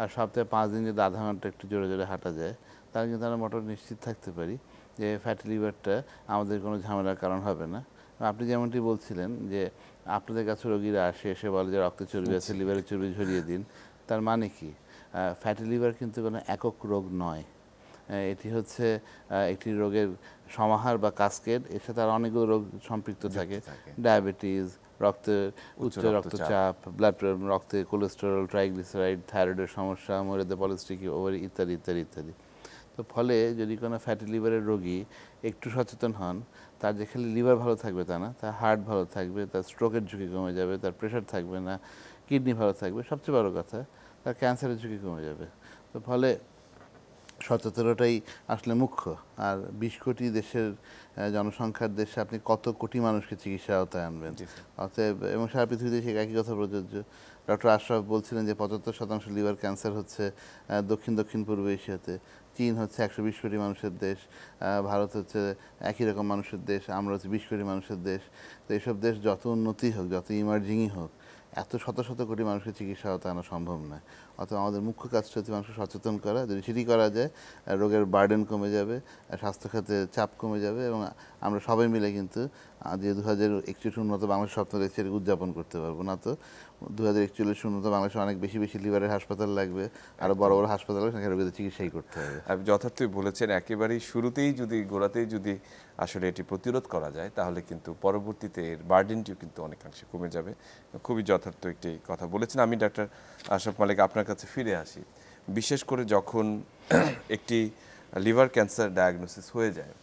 S3: আর সপ্তাহে পাঁচ দিন যদি আধা ঘণ্টা একটু জোরে জোরে হাঁটা যায় তাহলে কিন্তু আমরা মোটর নিশ্চিত থাকতে পারি যে ফ্যাটি লিভারটা আমাদের কোনো ঝামেলার কারণ হবে না। আপনি যেমনটি বলছিলেন যে আপনাদের কাছে রোগীরা আসে এসে বলে যে রক্তে চর্বি আছে লিভারের চর্বি ঝরিয়ে দিন তার মানে কি? ফ্যাটি লিভার কিন্তু কোনো একক রোগ নয়। এটি হচ্ছে একটি রোগের সমাহার বা কাসকেড এর সাথে আর অনেকগুলো রোগ সম্পৃক্ত থাকে।
S1: থাকে।
S3: ডায়াবেটিস রক্তের উচ্চ
S1: রক্তচাপ।
S3: রক্তচাপ ব্লাড রক্তে কোলেস্টেরল ট্রাইগ্লিসারাইড থাইরয়েডের সমস্যা মরেদে পলিস্টিক ওভারি ইত্যাদি ইত্যাদি ইত্যাদি তো ফলে যদি কোনো ফ্যাটি লিভারের রোগী একটু সচেতন হন তার যে খালি লিভার ভালো থাকবে তা না তার হার্ট ভালো থাকবে তার স্ট্রোকের ঝুঁকি কমে যাবে তার প্রেশার থাকবে না কিডনি ভালো থাকবে সবচেয়ে বড় কথা তার ক্যান্সারের ঝুঁকি কমে যাবে তো ফলে সচেতনতাই আসলে মুখ্য। আর বিশ কোটি দেশের জনসংখ্যার দেশে আপনি কত কোটি মানুষকে চিকিৎসা আওতায় আনবেন। অতএব এবং সারা পৃথিবীতে সে একই কথা প্রযোজ্য। ডক্টর আশরাফ বলছিলেন যে পঁচাত্তর শতাংশ লিভার ক্যান্সার হচ্ছে দক্ষিণ দক্ষিণ পূর্ব এশিয়াতে। চীন হচ্ছে একশো বিশ কোটি মানুষের দেশ ভারত হচ্ছে একই রকম মানুষের দেশ আমরা হচ্ছে বিশ কোটি মানুষের দেশ। তো এইসব দেশ যত উন্নতি হোক যত ইমার্জিংই হোক এত শত শত কোটি মানুষের চিকিৎসা আওতা আনা সম্ভব নয়। অথবা আমাদের মুখ্য কাজটা হচ্ছে মানুষকে সচেতন করা। যদি সেটি করা যায় রোগের বার্ডেন কমে যাবে স্বাস্থ্যখাতে চাপ কমে যাবে এবং আমরা সবাই মিলে কিন্তু যে দু হাজার একচল্লিশ উন্নত বাংলাদেশ স্বপ্ন দেখছি এটাকে উদযাপন করতে পারব। না তো দু হাজার একচল্লিশ উন্নত বাংলাদেশে অনেক বেশি বেশি লিভারের হাসপাতাল লাগবে আরও বড় বড় হাসপাতাল লাগবে, সেখানে রোগীদের চিকিৎসাই করতে হবে।
S1: আপনি যথার্থই বলেছেন, একেবারেই শুরুতেই যদি, গোড়াতেই যদি আসলে এটি প্রতিরোধ করা যায়, তাহলে কিন্তু পরবর্তীতে এর বার্ডেনটিও কিন্তু অনেকাংশে কমে যাবে। খুবই যথার্থ একটি কথা বলেছেন। আমি ডাক্তার আশরাফ মালিক, আপনার কাছে ফিরে আসি। বিশেষ করে যখন একটি লিভার ক্যান্সার ডায়াগনোসিস হয়ে যায়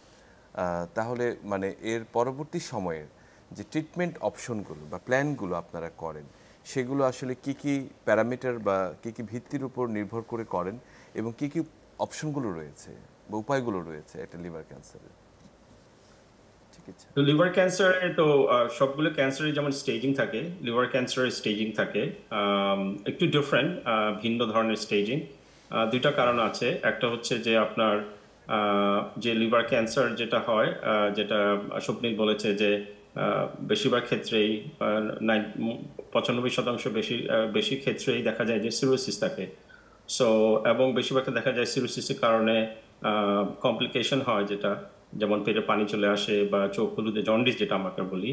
S1: তাহলে মানে এর পরবর্তী সময়ের যে ট্রিটমেন্ট অপশনগুলো বা প্ল্যানগুলো আপনারা করেন, সেগুলো আসলে কি কি প্যারামিটার বা কি কি ভিত্তির উপর নির্ভর করে করেন এবং কি কি অপশনগুলো রয়েছে বা উপায়গুলো রয়েছে একটা লিভার ক্যান্সারের? চিকিৎসা।
S2: তো লিভার ক্যান্সারে তো সবগুলো ক্যান্সারের যেমন স্টেজিং থাকে লিভার ক্যান্সারের স্টেজিং থাকে একটু ডিফারেন্ট ভিন্ন ধরনের স্টেজিং দুইটা কারণ আছে। একটা হচ্ছে যে আপনার যে লিভার ক্যান্সার যেটা হয় যেটা স্বপ্নিল বলেছে যে বেশিরভাগ ক্ষেত্রেই পঁচানব্বই শতাংশ বেশি বেশি ক্ষেত্রেই দেখা যায় যে সিরোসিস থাকে। সো এবং বেশিরভাগ দেখা যায় সিরোসিসের কারণে কমপ্লিকেশন হয় যেটা। যেমন পেটে পানি চলে আসে বা চোখ হলুদে জন্ডিস যেটা আমাকে বলি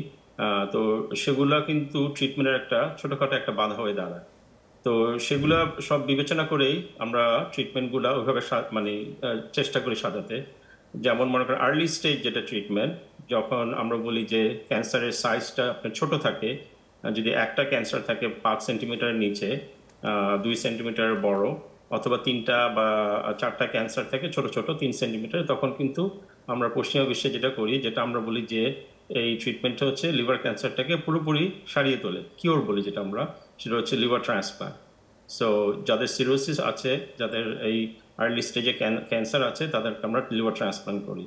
S2: তো সেগুলা কিন্তু ট্রিটমেন্টের একটা ছোটখাটো একটা বাধা হয়ে দাঁড়ায়। তো সেগুলা সব বিবেচনা করেই আমরা ট্রিটমেন্টগুলা ওইভাবে মানে চেষ্টা করি সাজাতে। যেমন মনে করেন আর্লি স্টেজ যেটা ট্রিটমেন্ট যখন আমরা বলি যে ক্যান্সারের সাইজটা আপনার ছোট থাকে যদি একটা ক্যান্সার থাকে পাঁচ সেন্টিমিটারের নিচে দুই সেন্টিমিটার বড়, অথবা তিনটা বা চারটা ক্যান্সার থাকে ছোট ছোট, তিন সেন্টিমিটার তখন কিন্তু আমরা পশ্চিমা বিশ্বে যেটা করি, যেটা আমরা বলি যে এই ট্রিটমেন্টটা হচ্ছে লিভার ক্যান্সারটাকে পুরোপুরি সারিয়ে তোলে। কিওর বলি যেটা আমরা, সেটা হচ্ছে লিভার ট্রান্সপ্লান্ট সো যাদের সিরোসিস আছে, যাদের এই আর্লি স্টেজে ক্যান্সার আছে, তাদেরকে আমরা লিভার ট্রান্সপ্লান্ট করি।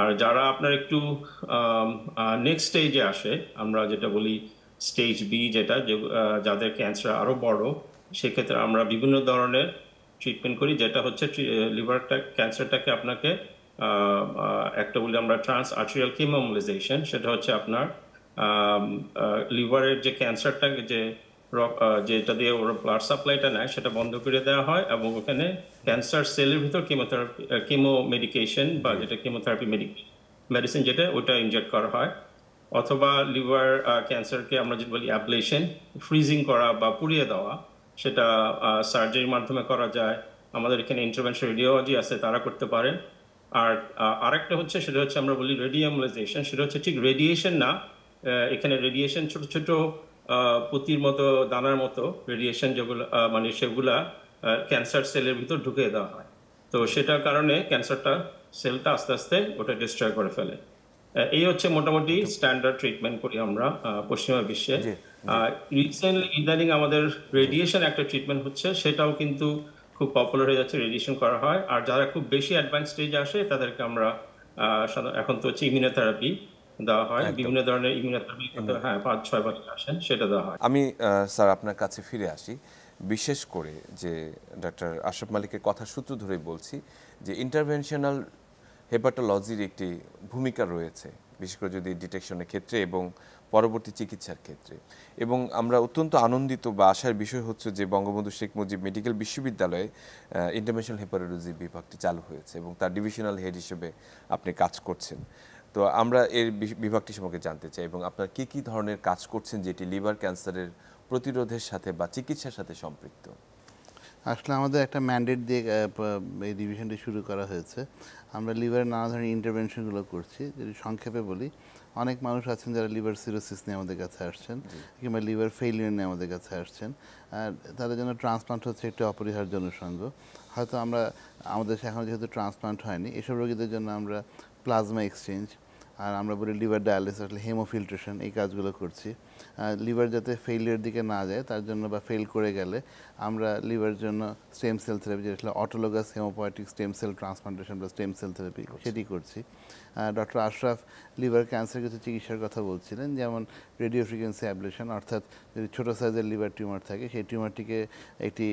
S2: আর যারা আপনার একটু নেক্সট স্টেজে আসে, আমরা যেটা বলি স্টেজ বি যেটা যাদের ক্যান্সার আরও বড়, সেক্ষেত্রে আমরা বিভিন্ন ধরনের ট্রিটমেন্ট করি, যেটা হচ্ছে লিভারটা ক্যান্সারটাকে আপনাকে একটা বলি আমরা ট্রান্স আর্টেরিয়াল কিমোমোলাইজেশন সেটা হচ্ছে আপনার লিভারের যে ক্যান্সারটা যে যেটা দিয়ে ওরা ব্লাড সাপ্লাইটা নেয় সেটা বন্ধ করে দেওয়া হয় এবং ওখানে ক্যান্সার সেলের ভিতর কেমোথেরাপি কেমো মেডিকেশন বা যেটা কেমোথেরাপি মেডিসিন যেটা ওটা ইনজেক্ট করা হয়। অথবা লিভার ক্যান্সারকে আমরা যেটা বলি অ্যাবলেশন ফ্রিজিং করা বা পুড়িয়ে দেওয়া সেটা সার্জারির মাধ্যমে করা যায়। আমাদের এখানে ইন্টারভেনশন রেডিওলজি আছে তারা করতে পারেন। আর আরেকটা হচ্ছে সেটা হচ্ছে আমরা বলি রেডিয়ামলাইজেশন সেটা হচ্ছে ঠিক রেডিয়েশন না এখানে রেডিয়েশন ছোট ছোট পুঁতির মতো দানার মতো রেডিয়েশন যেগুলো মানে সেগুলা ক্যান্সার সেলের ভিতর ঢুকিয়ে দেওয়া হয়। তো সেটার কারণে ক্যান্সারটা সেলটা আস্তে আস্তে ওটা ডিস্ট্রয় করে ফেলে। এই হচ্ছে মোটামুটি স্ট্যান্ডার্ড ট্রিটমেন্ট করি আমরা পশ্চিমা বিশ্বে। রিসেন্টলি ইদানিং আমাদের রেডিয়েশন একটা ট্রিটমেন্ট হচ্ছে সেটাও কিন্তু খুব পপুলার হয়ে যাচ্ছে রেডিয়েশন করা হয়। আর যারা খুব বেশি অ্যাডভান্স স্টেজে আসে তাদেরকে আমরা এখন তো হচ্ছে ইমিউনোথেরাপি দেওয়া হয়। বিভিন্ন ধরনের ইমিউনোথেরাপি হ্যাঁ পাঁচ ছয় বছর আসেন সেটা দেওয়া হয়।
S1: আমি স্যার আপনার কাছে ফিরে আসি। বিশেষ করে যে ডক্টর আশরাফ মালিকের কথা সূত্র ধরেই বলছি যে ইন্টারভেনশনাল হেপাটোলজির একটি ভূমিকা রয়েছে। বিশেষ করে যদি ডিটেকশনের ক্ষেত্রে এবং পরবর্তী চিকিৎসার ক্ষেত্রে। এবং আমরা অত্যন্ত আনন্দিত বা আশার বিষয় হচ্ছে যে বঙ্গবন্ধু শেখ মুজিব মেডিকেল বিশ্ববিদ্যালয়ে ইন্টারন্যাশনাল হেপাটোলজি বিভাগটি চালু হয়েছে এবং তার ডিভিশনাল হেড হিসেবে আপনি কাজ করছেন। তো আমরা এর বিভাগটি সম্পর্কে জানতে চাই এবং আপনার কি কি ধরনের কাজ করছেন যেটি লিভার ক্যান্সারের প্রতিরোধের সাথে বা চিকিৎসার সাথে সম্পৃক্ত?
S3: আসলে আমাদের একটা ম্যান্ডেট দিয়ে এই ডিভিশনটি শুরু করা হয়েছে। আমরা লিভারের নানা ধরনের ইন্টারভেনশনগুলো করছি, যদি সংক্ষেপে বলি। অনেক মানুষ আছেন যারা লিভার সিরোসিস নিয়ে আমাদের কাছে আসছেন কিংবা লিভার ফেলিয়ার নিয়ে আমাদের কাছে আসছেন। আর তাদের জন্য ট্রান্সপ্লান্ট হচ্ছে একটি অপরিহার্য অনুষঙ্গ। হয়তো আমরা আমাদের এখন যেহেতু ট্রান্সপ্লান্ট হয়নি এসব রোগীদের জন্য আমরা প্লাজমা এক্সচেঞ্জ আর আমরা বলি লিভার ডায়ালিসিস আসলে হেমোফিল্ট্রেশন এই কাজগুলো করছি। লিভার যাতে ফেইলিয়ার দিকে না যায় তার জন্য বা ফেল করে গেলে আমরা লিভার জন্য স্টেম সেল থেরাপি যেটা autologous hematopoietic stem cell transplantation বা স্টেম সেল থেরাপি সেটি করছি। ডক্টর আশরাফ লিভার ক্যান্সার কিছু চিকিৎসার কথা বলছিলেন যেমন রেডিও ফ্রিকোয়েন্সি অ্যাবলেশন অর্থাৎ যদি ছোটো সাইজের লিভার টিউমার থাকে সেই টিউমারটিকে একটি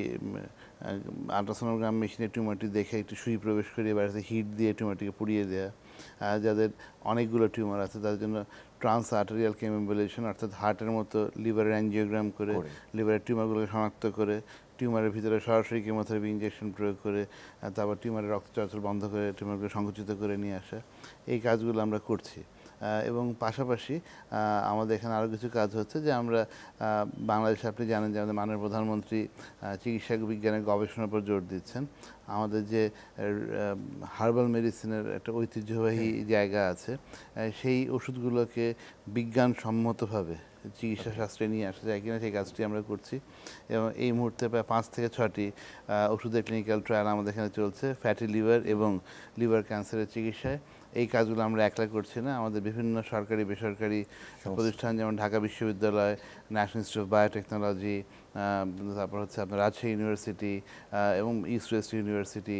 S3: আলট্রাসোনোগ্রাম মেশিনে টিউমারটি দেখে একটি সুই প্রবেশ করিয়ে বাড়িতে হিট দিয়ে টিউমারটিকে পুড়িয়ে দেওয়া যাদের অনেকগুলো টিউমার আছে তাদের জন্য ট্রান্স আর্টেরিয়াল কেমিবুলেশন অর্থাৎ হার্টের মতো লিভারের অ্যাঞ্জিওগ্রাম করে। লিভারের টিউমারগুলোকে শনাক্ত করে টিউমারের ভিতরে সরাসরি কেমোথেরাপি ইঞ্জেকশন প্রয়োগ করে তারপর টিউমারের রক্ত চলাচল বন্ধ করে টিউমারকে সংকুচিত করে নিয়ে আসা এই কাজগুলো আমরা করছি এবং পাশাপাশি আমাদের এখানে আরও কিছু কাজ হচ্ছে যে আমরা বাংলাদেশে আপনি জানেন যে আমাদের মাননীয় প্রধানমন্ত্রী চিকিৎসা বিজ্ঞানের গবেষণার উপর জোর দিচ্ছেন। আমাদের যে হার্বাল মেডিসিনের একটা ঐতিহ্যবাহী জায়গা আছে সেই ওষুধগুলোকে বিজ্ঞানসম্মতভাবে চিকিৎসা শাস্ত্রে নিয়ে আসা যায় কিনা সেই কাজটি আমরা করছি। এবং এই মুহূর্তে প্রায় পাঁচ থেকে ছটি ওষুধের ক্লিনিক্যাল ট্রায়াল আমাদের এখানে চলছে ফ্যাটি লিভার এবং লিভার ক্যান্সারের চিকিৎসায়। এই কাজগুলো আমরা একলা করছি না। আমাদের বিভিন্ন সরকারি বেসরকারি প্রতিষ্ঠান যেমন ঢাকা বিশ্ববিদ্যালয় ন্যাশনাল ইনস্টিটিউট অফ বায়োটেকনোলজি তারপর হচ্ছে আপনার রাজশাহী ইউনিভার্সিটি এবং ইস্ট ওয়েস্ট ইউনিভার্সিটি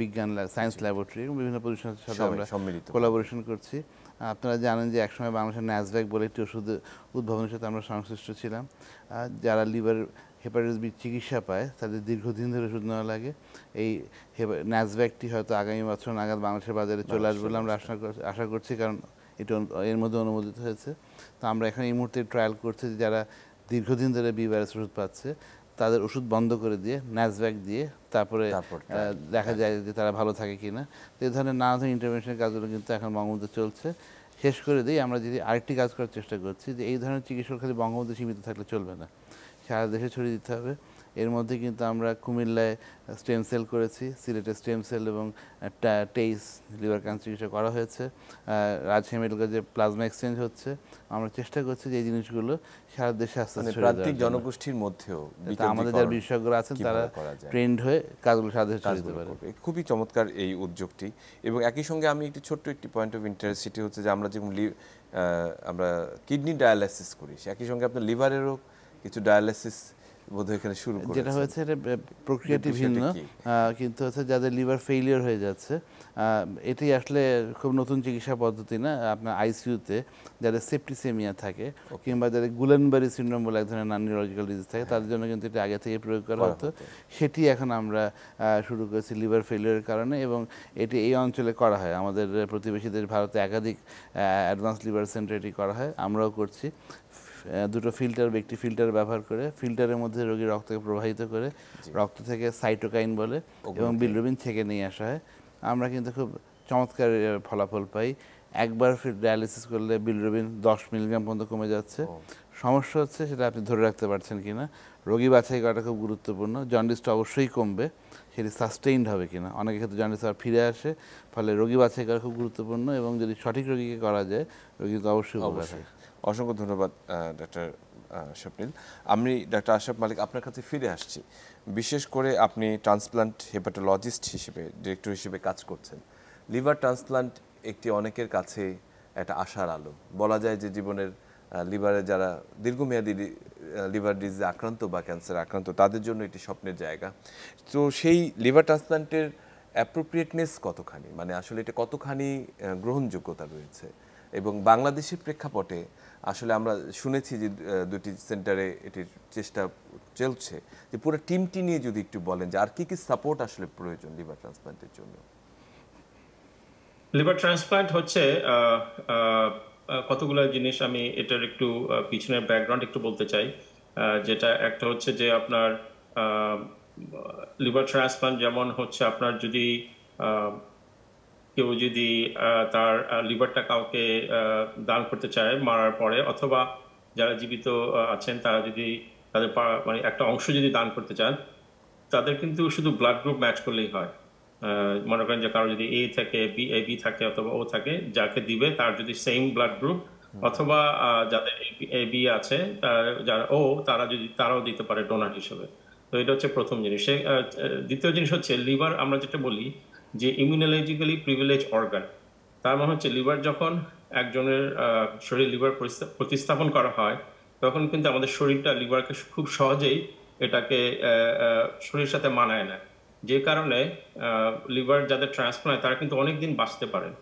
S3: বিজ্ঞান সায়েন্স ল্যাবরেটরি এবং বিভিন্ন প্রতিষ্ঠানের সাথে আমরা
S1: সম্মিলিত।
S3: কোলাবোরেশন করছি। আপনারা জানেন যে একসময় বাংলাদেশের ন্যাসব্যাক বলে একটি ওষুধ উদ্ভাবনের সাথে আমরা সংশ্লিষ্ট ছিলাম। যারা লিভার হেপাটাইটিস বি চিকিৎসা পায়, তাদের দীর্ঘদিন ধরে ওষুধ নেওয়া লাগে। এই ন্যাসব্যাকটি হয়তো আগামী বছর নাগাদ বাংলাদেশের বাজারে চলে আসবে বলে আমরা আশা আশা করছি, কারণ এটা এর মধ্যে অনুমোদিত হয়েছে। তো আমরা এখন এই মুহূর্তে ট্রায়াল করছি যারা দীর্ঘদিন ধরে বি ভাইরাস ওষুধ পাচ্ছে তাদের ওষুধ বন্ধ করে দিয়ে ন্যাসব্যাক দিয়ে তারপরে দেখা যায় যে তারা ভালো থাকে কিনা। তো এই ধরনের নানা ধরনের ইন্টারভেনশনের কাজগুলো কিন্তু এখন বঙ্গবন্ধু চলছে। শেষ করে দিই আমরা যদি আরেকটি কাজ করার চেষ্টা করছি যে এই ধরনের চিকিৎসক খালি বঙ্গবন্ধু সীমিত থাকলে চলবে না। সারা দেশে ছড়িয়ে দিতে হবে। এর মধ্যে কিন্তু আমরা কুমিল্লায় স্টেম সেল করেছি সিলেটে স্টেম সেল এবং টেইস লিভার ক্যান্সার চিকিৎসা করা হয়েছে। রাজশাহী মেডিকেল যে প্লাজমা এক্সচেঞ্জ হচ্ছে। আমরা চেষ্টা করছি যে এই জিনিসগুলো সারা দেশে আস্তে
S1: মানে
S3: আস্তে
S1: প্রান্তিক জনগোষ্ঠীর মধ্যেও
S3: আমাদের যারা বিশেষজ্ঞরা আছেন তারা ট্রেন্ড হয়ে কাজগুলো সারা দেশে দিতে পারে।
S1: খুবই চমৎকার এই উদ্যোগটি। এবং একই সঙ্গে আমি একটি ছোট্ট একটি পয়েন্ট অফ ইন্টারেস্ট সেটি হচ্ছে যে আমরা যেমন আমরা কিডনি ডায়ালাইসিস করি সে একই সঙ্গে আপনার লিভারেরও কিছু ডায়ালাইসিস বোধহয় এখানে শুরু
S3: যেটা হয়েছে প্রক্রিয়াটি ভিন্ন কিন্তু হচ্ছে যাদের লিভার ফেইলিয়ার হয়ে যাচ্ছে এটি আসলে খুব নতুন চিকিৎসা পদ্ধতি না আপনার আইসিইউতে যাদের সেপ্টিসেমিয়া থাকে কিংবা যাদের গুলেনবারি সিন্ড্রোম বলে এক ধরনের নান নিউরোলজিক্যাল ডিজিজ থাকে তাদের জন্য কিন্তু এটা আগে থেকে প্রয়োগ করা হতো। সেটি এখন আমরা শুরু করেছি লিভার ফেলিয়ারের কারণে এবং এটি এই অঞ্চলে করা হয়। আমাদের প্রতিবেশীদের ভারতে একাধিক অ্যাডভান্স লিভার সেন্টার এটি করা হয়। আমরাও করছি। দুটো ফিল্টার বা একটি ফিল্টার ব্যবহার করে ফিল্টারের মধ্যে রোগীর রক্তকে প্রবাহিত করে রক্ত থেকে সাইটোকাইন বলে এবং বিলরুবিন থেকে নিয়ে আসা হয়। আমরা কিন্তু খুব চমৎকার ফলাফল পাই। একবার ডায়ালিসিস করলে বিলরুবিন দশ মিলিগ্রাম পর্যন্ত কমে যাচ্ছে। সমস্যা হচ্ছে সেটা আপনি ধরে রাখতে পারছেন কি না রোগী বাছাই করাটা খুব গুরুত্বপূর্ণ। জন্ডিসটা অবশ্যই কমবে। সেটি সাস্টেইনড হবে কি না অনেকের ক্ষেত্রে জন্ডিস আবার ফিরে আসে। ফলে রোগী বাছাই করা খুব গুরুত্বপূর্ণ এবং যদি সঠিক রোগীকে করা যায় রোগী তো অবশ্যই
S1: অবশ্যই। অসংখ্য ধন্যবাদ ডক্টর স্বপ্নিল। আমি ডাক্তার আশরাফ মালিক আপনার কাছে ফিরে আসছি। বিশেষ করে আপনি ট্রান্সপ্লান্ট হেপাটোলজিস্ট হিসেবে ডিরেক্টর হিসেবে কাজ করছেন। লিভার ট্রান্সপ্লান্ট একটি অনেকের কাছে একটা আশার আলো। বলা যায় যে জীবনের লিভারে যারা দীর্ঘমেয়াদী লিভার ডিজিজে আক্রান্ত বা ক্যান্সার আক্রান্ত, তাদের জন্য একটি স্বপ্নের জায়গা। তো সেই লিভার ট্রান্সপ্লান্টের অ্যাপ্রোপ্রিয়েটনেস কতখানি? মানে আসলে এটা কতখানি গ্রহণযোগ্যতা রয়েছে? এবং বাংলাদেশের প্রেক্ষাপটে আসলে আমরা শুনেছি যে দুটি সেন্টারে এটির চেষ্টা চলছে। যে পুরো টিমটি নিয়ে যদি একটু বলেন যে আর কি কি সাপোর্ট আসলে প্রয়োজন লিভার ট্রান্সপ্লান্টের জন্য?
S2: লিভার ট্রান্সপ্লান্ট হচ্ছে কতগুলো জিনিস আমি এটার একটু পিছনের ব্যাকগ্রাউন্ড একটু বলতে চাই। যেটা একটা হচ্ছে যে আপনার লিভার ট্রান্সপ্লান্ট যেমন হচ্ছে আপনার যদি কেউ যদি আহ, তার লিভারটা কাউকে দান করতে চায় মারার পরে অথবা যারা জীবিত আছেন তারা যদি তাদের মানে একটা অংশ যদি দান করতে চান তাদের কিন্তু শুধু ব্লাড গ্রুপ ম্যাচ করলেই হয়। মনে করেন যে কারও যদি এ থাকে বি এ বি থাকে অথবা ও থাকে যাকে দিবে তার যদি সেম ব্লাড গ্রুপ অথবা আহ, যাদের এ বি আছে যারা ও তারা যদি তারাও দিতে পারে ডোনার হিসেবে। তো এটা হচ্ছে প্রথম জিনিস। দ্বিতীয় জিনিস হচ্ছে লিভার আমরা যেটা বলি যে ইমিউনোলজিক্যালি প্রিভিলেজ অর্গান তার মানে হচ্ছে লিভার যখন একজনের শরীর লিভার প্রতিস্থাপন করা হয়, তখন কিন্তু আমাদের শরীরটা লিভারকে খুব সহজেই এটাকে শরীরের সাথে মানায় না যে কারণে লিভার যাদের ট্রান্সপ্লান্ট তারা কিন্তু অনেক দিন বাঁচতে পারেন।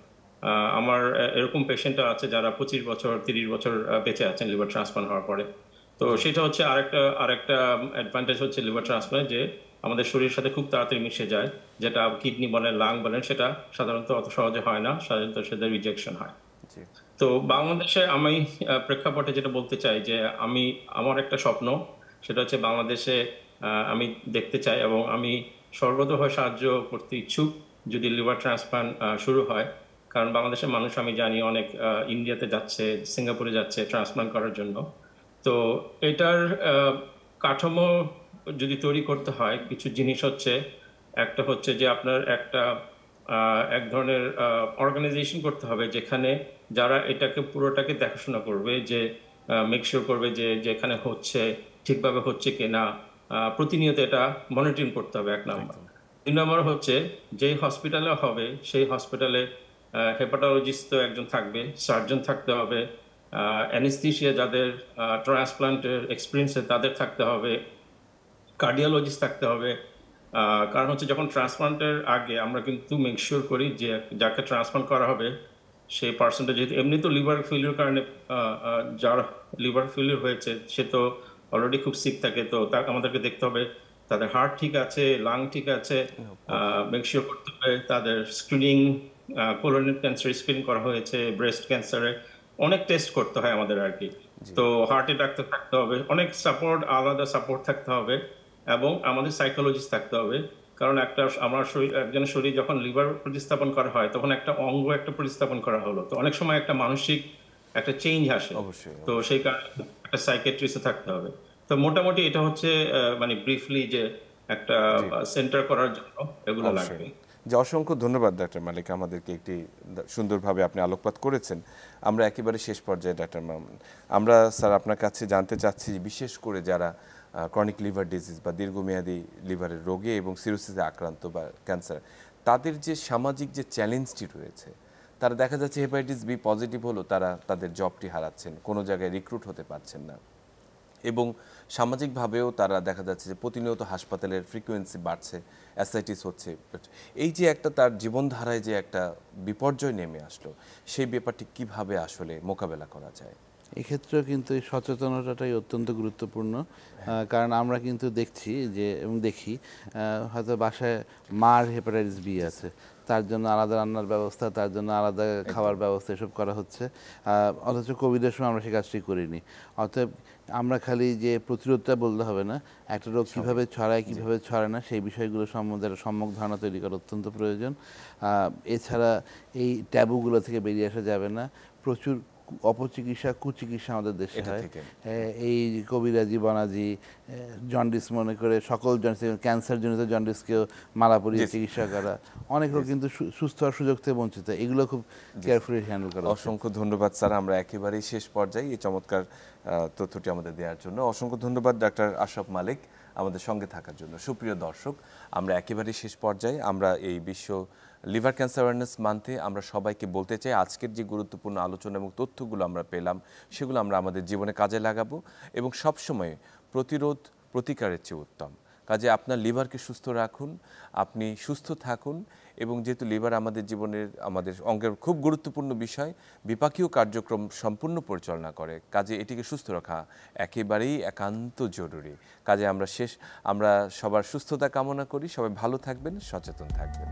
S2: আমার এরকম পেশেন্ট আছে যারা পঁচিশ বছর, তিরিশ বছর বেঁচে আছেন লিভার ট্রান্সপ্লান্ট হওয়ার পরে। তো সেটা হচ্ছে আরেকটা আরেকটা অ্যাডভান্টেজ হচ্ছে লিভার ট্রান্সপ্লান্ট যে আমাদের শরীরের সাথে খুব তাড়াতাড়ি মিশে যায় যেটা কিডনি বলেন লাং বলেন সেটা সাধারণত অত সহজে হয় না সাধারণত সেটা রিজেকশন হয়। তো বাংলাদেশে আমি প্রেক্ষাপটে যেটা বলতে চাই যে আমি আমার একটা স্বপ্ন সেটা হচ্ছে বাংলাদেশে আমি দেখতে চাই এবং আমি সর্বতভাবে সাহায্য করতে ইচ্ছুক যদি লিভার ট্রান্সপ্লান্ট শুরু হয়। কারণ বাংলাদেশের মানুষ আমি জানি অনেক ইন্ডিয়াতে যাচ্ছে সিঙ্গাপুরে যাচ্ছে ট্রান্সপ্লান্ট করার জন্য। তো এটার কাঠামো যদি তৈরি করতে হয় কিছু জিনিস হচ্ছে একটা হচ্ছে যে আপনার একটা এক ধরনের অর্গানাইজেশন করতে হবে যেখানে যারা এটাকে পুরোটাকে দেখাশোনা করবে যে মেকশিওর করবে যে যেখানে হচ্ছে ঠিকভাবে হচ্ছে কি না প্রতিনিয়ত এটা মনিটরিং করতে হবে এক নম্বর। দুই নম্বর হচ্ছে যেই হসপিটালে হবে সেই হসপিটালে হেপাটোলজিস্ট তো একজন থাকবে সার্জন থাকতে হবে অ্যানেস্থিসিয়া যাদের ট্রান্সপ্লান্টের এক্সপিরিয়েন্সে তাদের থাকতে হবে কার্ডিওলজিস্ট থাকতে হবে। কারণ হচ্ছে যখন ট্রান্সপ্লান্টের আগে আমরা কিন্তু মেকশিওর করি যে যাকে ট্রান্সপ্লান্ট করা হবে সেই পার্সনটা যেহেতু এমনি তো লিভার ফেলিওর কারণে যার লিভার ফেলিওর হয়েছে সে তো অলরেডি খুব সিক থাকে তো তা আমাদেরকে দেখতে হবে। তাদের হার্ট ঠিক আছে লাং ঠিক আছে মেকশিওর করতে হবে। তাদের স্ক্রিনিং কোলোনিক ক্যান্সার স্ক্রিন করা হয়েছে ব্রেস্ট ক্যান্সারে অনেক টেস্ট করতে হয় আমাদের আর কি। তো হার্টে ডাক্তার থাকতে হবে। অনেক সাপোর্ট আলাদা সাপোর্ট থাকতে হবে। এবং আমাদের সাইকোলজিস্ট থাকতে হবে। কারণ একটা আমার শরীর একজনের শরীর যখন লিভার প্রতিস্থাপন করা হয় তখন একটা অঙ্গ একটা প্রতিস্থাপন করা হলো। তো অনেক সময় একটা মানসিক একটা চেঞ্জ আসে। তো সেই কারণে একটা সাইকেট্রিস্টে থাকতে হবে। তো মোটামুটি এটা হচ্ছে মানে ব্রিফলি যে একটা সেন্টার করার জন্য এগুলো লাগবে।
S1: যে অসংখ্য ধন্যবাদ ডাক্তার মালিক আমাদেরকে একটি সুন্দরভাবে আপনি আলোকপাত করেছেন। আমরা একেবারে শেষ পর্যায়ে ডাক্তার মামুন আমরা স্যার আপনার কাছে জানতে চাচ্ছি বিশেষ করে যারা ক্রনিক লিভার ডিজিজ বা দীর্ঘমেয়াদী লিভারের রোগে এবং সিরোসিসে আক্রান্ত বা ক্যান্সার তাদের যে সামাজিক যে চ্যালেঞ্জটি রয়েছে, তারা দেখা যাচ্ছে হেপাটাইটিস বি পজিটিভ হলো, তারা তাদের জবটি হারাচ্ছেন, কোনো জায়গায় রিক্রুট হতে পারছেন না। এবং সামাজিকভাবেও তারা দেখা যাচ্ছে যে প্রতিনিয়ত হাসপাতালের ফ্রিকোয়েন্সি বাড়ছে অ্যাসাইটিস হচ্ছে। এই যে একটা তার জীবনধারায় যে একটা বিপর্যয় নেমে আসলো, সেই ব্যাপারটি কীভাবে আসলে মোকাবেলা করা যায়?
S3: এক্ষেত্রেও কিন্তু এই সচেতনতাটাই অত্যন্ত গুরুত্বপূর্ণ। কারণ আমরা কিন্তু দেখছি যে এবং দেখি হয়তো বাসায় মার হেপাটাইটিস বি আছে। তার জন্য আলাদা রান্নার ব্যবস্থা তার জন্য আলাদা খাবার ব্যবস্থা এসব করা হচ্ছে। অথচ কোভিডের সময় আমরা সে কাজটি করিনি। অতএব আমরা খালি যে প্রতিরোধটা বলতে হবে না একটা রোগ কীভাবে ছড়ায় কীভাবে ছড়ায় না সেই বিষয়গুলো সম্বন্ধে একটা সম্যক ধারণা তৈরি করা অত্যন্ত প্রয়োজন। এছাড়া এই ট্যাবুগুলো থেকে বেরিয়ে আসা যাবে না। প্রচুর অপচিকিৎসা কুচিকিৎসা আমাদের দেশে হয়। এই কবিরাজি বনাজি জন্ডিস মনে করে সকল জন্ডিস ক্যান্সার জনিত জন্ডিসকেও মালা পরিয়ে চিকিৎসা করা। অনেক লোক কিন্তু সুস্থ হওয়ার সুযোগ থেকে বঞ্চিত। এগুলো খুব কেয়ারফুলি হ্যান্ডেল করা
S1: অসংখ্য ধন্যবাদ স্যার আমরা একেবারেই শেষ পর্যায়ে এই চমৎকার তথ্যটি আমাদের দেওয়ার জন্য। অসংখ্য ধন্যবাদ ডাক্তার আশরাফ মালিক আমাদের সঙ্গে থাকার জন্য। সুপ্রিয় দর্শক আমরা একেবারেই শেষ পর্যায়ে আমরা এই বিশ্ব লিভার ক্যান্সার অ্যাওয়ারনেস মান্থে আমরা সবাইকে বলতে চাই আজকের যে গুরুত্বপূর্ণ আলোচনা এবং তথ্যগুলো আমরা পেলাম, সেগুলো আমরা আমাদের জীবনে কাজে লাগাবো এবং সবসময় প্রতিরোধ প্রতিকারের চেয়ে উত্তম। কাজে আপনার লিভারকে সুস্থ রাখুন, আপনি সুস্থ থাকুন এবং যেহেতু লিভার আমাদের জীবনের, আমাদের অঙ্গের খুব গুরুত্বপূর্ণ বিষয়, বিপাকীয় কার্যক্রম সম্পূর্ণ পরিচালনা করে। কাজে এটিকে সুস্থ রাখা একেবারেই একান্ত জরুরি। কাজে আমরা শেষ, আমরা সবার সুস্থতা কামনা করি, সবাই ভালো থাকবেন, সচেতন থাকবেন।